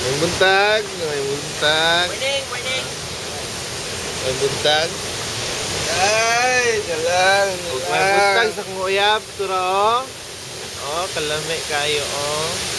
May buntag, may buntag, Pwedeng, pwedeng. may buntag. Ay, dalang, Ug may buntag sa kong uyab, tura oh. Oh, kayo oh.